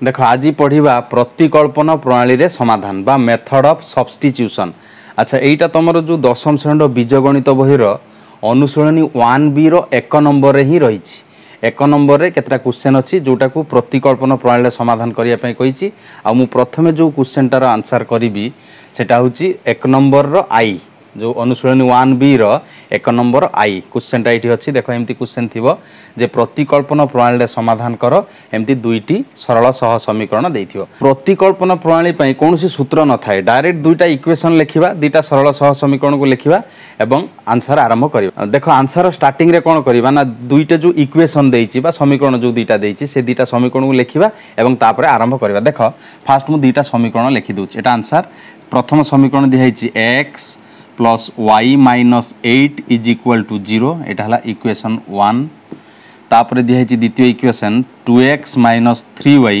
ଦେଖ ଆଜି ପଢ଼ିବା ପ୍ରତିକଳ୍ପନ ପ୍ରଣାଳୀରେ ସମାଧାନ ବା ମେଥଡ଼ ଅଫ୍ ସବଷ୍ଟିଚ୍ୟୁସନ୍ ଆଚ୍ଛା ଏଇଟା ତୁମର ଯେଉଁ ଦଶମ ଶ୍ରେଣୀର ବୀଜଗଣିତ ବହିର ଅନୁଶୀଳନୀ ୱାନ୍ ବିର ଏକ ନମ୍ବରରେ ହିଁ ରହିଛି ଏକ ନମ୍ବରରେ କେତେଟା କ୍ୱେଶ୍ଚନ୍ ଅଛି ଯେଉଁଟାକୁ ପ୍ରତିକଳ୍ପନ ପ୍ରଣାଳୀରେ ସମାଧାନ କରିବା ପାଇଁ କହିଛି ଆଉ ମୁଁ ପ୍ରଥମେ ଯେଉଁ କ୍ୱେଶ୍ଚନ୍ଟାର ଆନ୍ସର୍ କରିବି ସେଇଟା ହେଉଛି ଏକ ନମ୍ବରର ଆଇ ଯେଉଁ ଅନୁଶୀଳନୀ ୱାନ୍ ବିର ଏକ ନମ୍ବର ଆଇ କ୍ୱେଶ୍ଚନ୍ଟା ଏଇଠି ଅଛି ଦେଖ ଏମିତି କ୍ୱେଶ୍ଚନ୍ ଥିବ ଯେ ପ୍ରତିକଳ୍ପନ ପ୍ରଣାଳୀରେ ସମାଧାନ କର ଏମିତି ଦୁଇଟି ସରଳ ସହ ସମୀକରଣ ଦେଇଥିବ ପ୍ରତିକଳ୍ପନ ପ୍ରଣାଳୀ ପାଇଁ କୌଣସି ସୂତ୍ର ନଥାଏ ଡାଇରେକ୍ଟ ଦୁଇଟା ଇକ୍ୱେସନ୍ ଲେଖିବା ଦୁଇଟା ସରଳ ସହ ସମୀକରଣକୁ ଲେଖିବା ଏବଂ ଆନ୍ସର୍ ଆରମ୍ଭ କରିବା ଦେଖ ଆନ୍ସର୍ ଷ୍ଟାର୍ଟିଂରେ କ'ଣ କରିବା ନା ଦୁଇଟା ଯେଉଁ ଇକ୍ୱେସନ୍ ଦେଇଛି ବା ସମୀକରଣ ଯେଉଁ ଦୁଇଟା ଦେଇଛି ସେ ଦୁଇଟା ସମୀକରଣକୁ ଲେଖିବା ଏବଂ ତାପରେ ଆରମ୍ଭ କରିବା ଦେଖ ଫାଷ୍ଟ ମୁଁ ଦୁଇଟା ସମୀକରଣ ଲେଖିଦେଉଛି ଏଇଟା ଆନ୍ସର୍ ପ୍ରଥମ ସମୀକରଣ ଦିଆହେଇଛି X plus y minus eight is equal to zero এটা হল ইকুয়েশন ওয়ান তাপরে দিয়েছে দ্বিতীয় equation two x minus three y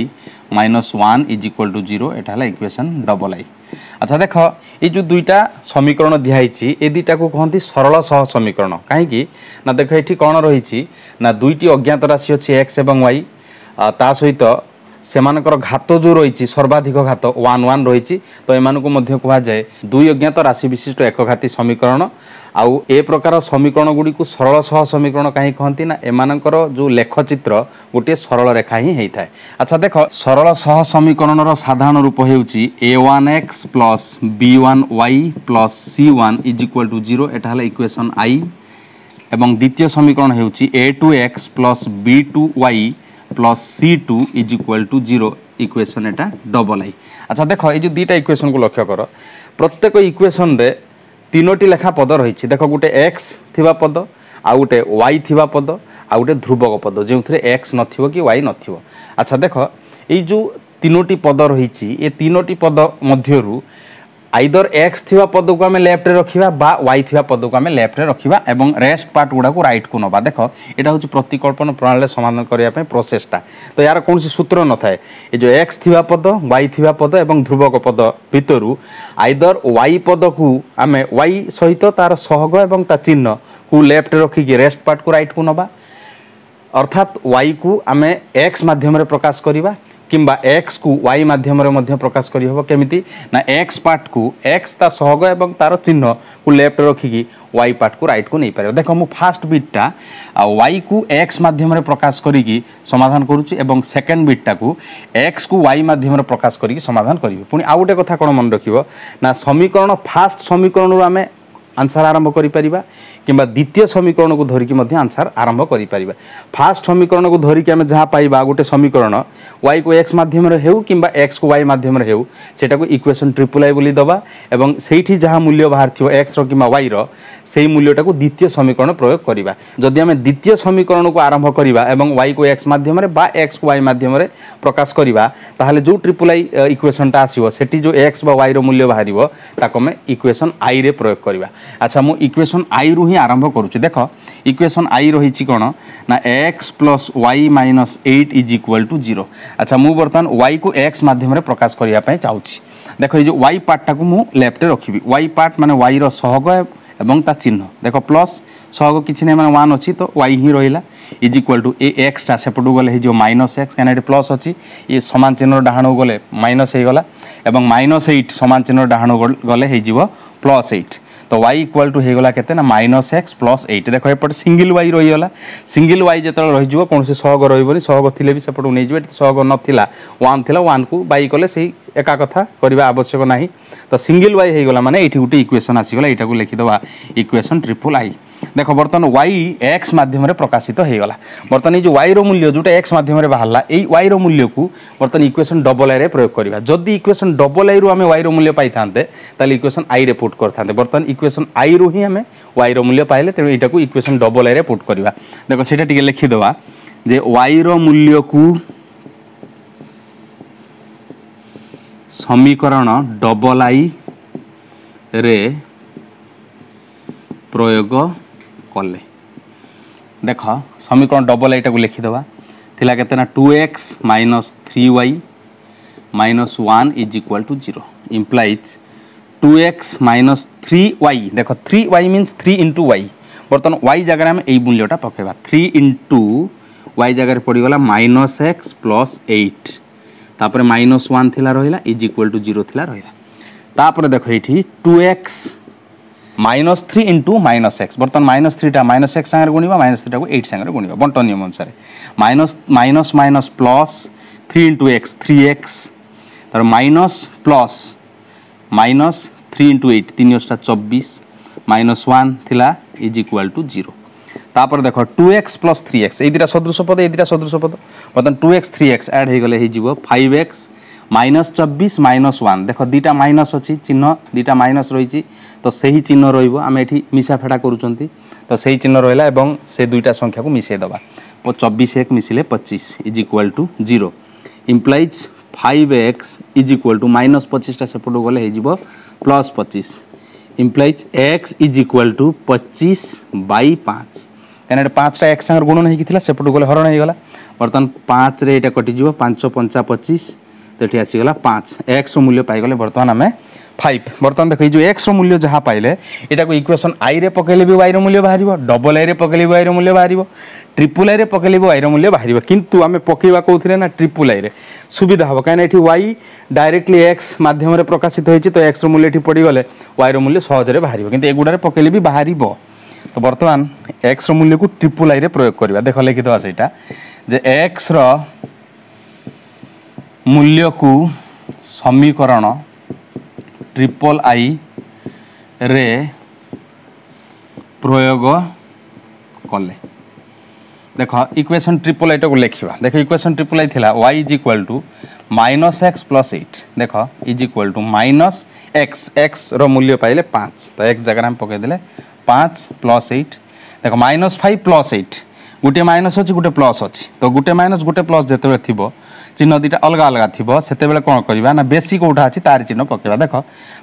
minus one is equal to zero এটা হল ইকুয়েশন ডবল আই আচ্ছা দেখ, এই যে দুইটা সমীকরণ দিয়েছি এ দুইটাকে কুহতি সরল সহ সমীকরণ। কাহিঁকি, না দেখ, এটি কণ রয়েছে? না দুইটি অজ্ঞাত রাশি অছি এক্স এবং ওয়াই তা সহিত ସେମାନଙ୍କର ଘାତ ଯେଉଁ ରହିଛି ସର୍ବାଧିକ ଘାତ ୱାନ୍ ୱାନ୍ ରହିଛି ତ ଏମାନଙ୍କୁ ମଧ୍ୟ କୁହାଯାଏ ଦୁଇ ଅଜ୍ଞାତ ରାଶି ବିଶିଷ୍ଟ ଏକଘାତୀ ସମୀକରଣ ଆଉ ଏ ପ୍ରକାର ସମୀକରଣ ଗୁଡ଼ିକୁ ସରଳ ସହ ସମୀକରଣ କାହିଁ କହନ୍ତି ନା ଏମାନଙ୍କର ଯେଉଁ ଲେଖଚିତ୍ର ଗୋଟିଏ ସରଳ ରେଖା ହିଁ ହେଇଥାଏ ଆଚ୍ଛା ଦେଖ ସରଳ ସହ ସମୀକରଣର ସାଧାରଣ ରୂପ ହେଉଛି A one X plus B one Y plus C one is equal to zero ଏଟା ହେଲା ଇକ୍ୱେସନ୍ ଆଇ ଏବଂ ଦ୍ୱିତୀୟ ସମୀକରଣ ହେଉଛି A two X plus B two Y plus C two is equal to zero equation এটা double I আচ্ছা দেখ, এই যে দুইটা ইকুয়েসনকে লক্ষ্য কর। প্রত্যেক ইকুয়েসনরে তিনোটি লেখা পদ রয়েছে। দেখ, গোটে এক্স থিবা পদ আউ গোটে ওয়াই থিবা পদ আউ গোটে ধ্রুবক পদ। যেউথিরে এক্স নথিব কি ওয়াই নথিব। আচ্ছা দেখ, এই যে তিনোটি পদ রয়েছে এ তিনোটি পদ মধ্যরু আইদর এক্স থিবা পদকু আমি লেফ্টরে রখিবা বা ওয়াই থিবা পদকু আমি লেফ্টরে রখিবা এবং রেস্ট পার্ট গুড়াকু রাইটকু নবা। দেখ, এটা হচ্ছে প্রতিকল্পন প্রণালী সমাধান করা প্রোসেসটা তো ইয়ার কৌশি সূত্র নথায় এই যে এক্স থিবা পদ ওয়াই থিবা পদ এবং ধ্রুবক পদ ভিতর আইদর ওয়াই পদকু আমি ওয়াই সহিত তার সহগ এবং তা চিহ্ন কু লেফ্টরে রখিকি রেস্ট পার্টকু রাইটকু নবা অর্থাৎ ওয়াইকু আমি এক্স মাধ্যমে প্রকাশ করা কিংবা এক্সকু ওয়াই মাধ্যমে মধ্যে প্রকাশ করি হব কেমিতি না এক্স পার্টকু এক্স তা সহগ এবং তার চিহ্নকু লেফ্ট রখিকি ওয়াই পার্টকু রাইটকু নেই পারে দেখ মু ফার্স্ট বিটটা ওয়াইকু এক্স মাধ্যমে প্রকাশ করিকি সমাধান করুছি এবং সেকেন্ড বিটটাকু এক্সকু ওয়াই মাধ্যমে প্রকাশ করিকি সমাধান করিবি পুনি আউ গোটে কথা কোণ মনে রাখব না সমীকরণ ফার্স্ট আনসার আরম্ভ করিপারিবা, কিংবা দ্বিতীয় সমীকরণকে ধরিকি মধ্যে আনসার আরম্ভ করিপারিবা। ফার্স্ট সমীকরণকে ধরিকি আমি যা পাইবা গোটে সমীকরণ ওয়াইকু এক্স মাধ্যমে হেউ কিংবা এক্সকু ওয়াই মাধ্যমে হেউ সেটাকে ইকুয়েসন ট্রিপল আই বলি দেবা এবং সেইটি যা মূল্য বাহার থিব এক্সর কিংবা ওয়াইর সেই মূল্যটাকে দ্বিতীয় সমীকরণ প্রয়োগ করা যদি আমি দ্বিতীয় সমীকরণকে আরম্ভ করা এবং ওয়াইকু এক্স মাধ্যমে বা এক্স ওয়াই মাধ্যমে প্রকাশ করা তাহলে যে ট্রিপল আই ইকুয়েসনটা আসব সেটি যে এক্স বা ওয়াইর মূল্য বাহার তাকে আমি ইকুয়েসন আইরে প্রয়োগ করা আচ্ছা মু ইকুয়েসন আই রু হি আরম্ভ করুছি দেখ ইকুয়েসন আই রয়েছে কোণ না x plus y minus eight is equal to zero আচ্ছা মু বর্তমান ওয়াই কু এক্স মাধ্যমে প্রকাশ করা চাহুছি দেখ এই যে ওয়াই পার্টটা মু লেফটে রাখবি ওয়াই পার্ট মানে ওয়াইর সহগ এবং তা চিহ্ন দেখ প্লস সহগ কিছু নাই মানে ওয়ান অছি তো ওয়াই হি রহিলা ইজ ইকুয়াল টু এ এক্সটা সেপটু গলে হয়ে মাইনস এক্স কেন এটি প্লস অছি ই সমান চিহ্নর ডাহাণু গলে মাইনস হয়ে গলা এবং মাইনস এইট সমান চিহ্নর ডাহাণু গলে হয়ে প্লস এইট তো ওয়াই ইকুয়াল টু ହେଇଗଲା କେତେ ନା না মাইনস এক্স প্লস এইট দেখ এপটে single y single single y যেত রহিযোগ ସହଗ সহগ রহবনি সহগ ବି ସେପଟକୁ সেপটু ଏଠି ସହଗ সহগ নথিলা ওয়ান ୱାନ୍କୁ বাই কলে সেই একা কথা করা আবশ্যক না তো সিঙ্গল ওয়াই হয়ে গলা মানে এইটি গোটে ইকুয়েসন আসিগলা এইটা লিখিদেবা ইকুয়েসন ট্রিপল আই দেখ, বর্তমান ওয়াই এক্স মাধ্যমে প্রকাশিত হয়ে গলা বর্তমান এই যে ওয়াইর মূল্য যেটা এক্স মাধ্যমে বাহারা এই ওয়াইর মূল্যকু বর্তমান ইকুয়েসন ডবল আইরে প্রয়োগ করা যদি ইকুয়েসন ডবল আইরু আমি ওয়াইর মূল্য পাই থাকে তাহলে ইকুয়েসন আইরে পুট করে থাকে বর্তমান ইকুয়েসন আইরু হি আমি ওয়াইর মূল্য পাইলে তেমন এইটাকে ইকুয়েসন ডবল আইরে পুট করা দেখ সেটা টিকে লিখিদেবা যে ওয়াইর মূল্যকু সমীকরণ ডবল আই রে প্রয়োগ কলে দেখ সমীকরণ ডবল এইটা লিখিদেবা লা কেতে না two X minus three Y minus one is equal to zero implies two X minus three Y দেখ three Y means three into Y বর্তমান ওয়াই জায়গায় আমি এই মূল্যটা পকাইবা থ্রি ইন্টু ওয়াই জায়গায় পড়িগলা মাইনস এক্স প্লস এইট তাপরে মাইনস ওয়ান লা রহিলা ইজ ইকুয়াল টু জিরো লা রহিলা তাপরে দেখো এইটি two X minus three into minus X বর্তমান মাইনস থ্রিটা মাইনস এক্স সাংরে গুণবা মাইনস থ্রিটাকে এইট সাংরে গুণবা, বন্টন নিয়ম অনুসারে। Minus minus minus plus three into x three x তার minus plus minus three into eight তিন অষ্টা চব্বিশ মাইনস ওয়ান লা ইজ ইকুয়াল টু জিরো তাপরে দেখ two x plus three x এই দুইটা সদৃশ পদ, এই দুইটা সদৃশ পদ। বর্তমান two x three x add হয়ে গেলে হয়ে যাব ফাইভ এক্স মাইনস চব্বিশ, মাইনস ওয়ান। দেখ, দুইটা মাইনস অছি চিহ্ন, দুইটা মাইনস রয়েছে। তো সেই চিহ্ন রহব আমি এটি মিশাফেটা করছেন তো সেই চিহ্ন রহলা এবং সে দুইটা সংখ্যাকে মিশাই দেবা। চব্বিশ এক মিশিলে পঁচিশ is equal to zero implies five x is equal to minus পঁচিশটা সেপটু গলে হয়ে যাব প্লস পঁচিশ। Implies x is equal to পঁচিশ বাই পাঁচ। কেন এটা পাঁচটা এক সাঙ্গে গুণন হয়েকি সেপটু গলে হরণ হয়ে গলা বর্তমান পাঁচরে এটা কটিযোগ পাঁচ পঞ্চা পঁচিশ तो ये आसीगला पाँच एक्स मूल्य पाइगले बर्तमान आम फाइव बर्तमान देख जो एक्स मूल्य जहाँ पाइले यहाँ इक्वेसन आई रे पकड़े भी वाई रूल्य बाहर डबल आई में पकड़े भी वाई रूल्य बाहर ट्रिपल आई रे पकड़े भी वाई मूल्य बाहर कितु आम पकईवा कौन ना ट्रिपल आई रे सुविधा हम कहीं ये वाई डायरेक्टली एक्स मध्यम प्रकाशित होती तो एक्स मूल्य ये पड़गले वाई रूल्य सहजे बाहर कि एगुड़े पकड़े भी बाहर तो बर्तमान एक्स मूल्य को ट्रिपल आई रे प्रयोग करवा देख लिखिद सहीटा जे एक्स र ମୂଲ୍ୟକୁ ସମୀକରଣ ଟ୍ରିପଲ୍ ଆଇରେ ପ୍ରୟୋଗ କଲେ ଦେଖ ଇକ୍ୱେସନ୍ ଟ୍ରିପଲ୍ ଆଇଟାକୁ ଲେଖିବା ଦେଖ ଇକ୍ୱେସନ୍ ଟ୍ରିପଲ୍ ଆଇ ଥିଲା Y is equal to minus X plus eight ଦେଖ is equal to minus X ଏକ୍ସର ମୂଲ୍ୟ ପାଇଲେ ପାଞ୍ଚ ତ ଏକ୍ସ ଜାଗାରେ ଆମେ ପକାଇଦେଲେ ପାଞ୍ଚ ପ୍ଲସ୍ ଏଇଟ୍ ଦେଖ ମାଇନସ୍ ଫାଇଭ୍ ପ୍ଲସ୍ ଏଇଟ୍ ଗୋଟିଏ ମାଇନସ୍ ଅଛି ଗୋଟେ ପ୍ଲସ୍ ଅଛି ତ ଗୋଟେ ମାଇନସ୍ ଗୋଟେ ପ୍ଲସ୍ ଯେତେବେଳେ ଥିବ চিহ্ন দুইটা অলগা অলগা থিব সেতবে কোণ করা না বেশি কোটা আছে তার চিহ্ন পকাইবা দেখ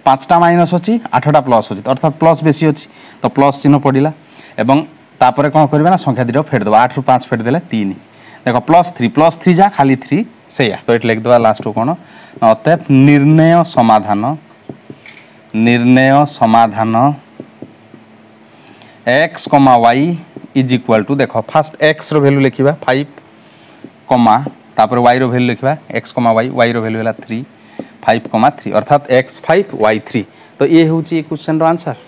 পাঁচটা মাইনস অছি আঠটা প্লস অছি অর্থাৎ প্লস বেশি অছি তো প্লস চিহ্ন পড়া এবং তাপরে কোণ করবা না সংখ্যা দুইটা ফেড়িদেব আট রু পাঁচ ফেড়িদেলে তিন দেখ প্লস থ্রি প্লস থ্রি যা খালি থ্রি সেইয়া তো এটি লিখিদেবা লাস্টକୁ কোণ অতএব নির্ণয় সমাধান নির্ণয় সমাধান x comma y is equal to দেখ ফার্স্ট এক্সর ভ্যালু লিখিবা ফাইভ কমা তারপরে ওয়াইর ভ্যালু লিখবা এক্স কমা ওয়াই ওয়াইর ভ্যালু হল থ্রি ফাইভ কমা থ্রি অর্থাৎ এক্স ফাইভ ওয়াই থ্রি তো ইয়ে হচ্ছে এই কোশ্চেন্র আনসার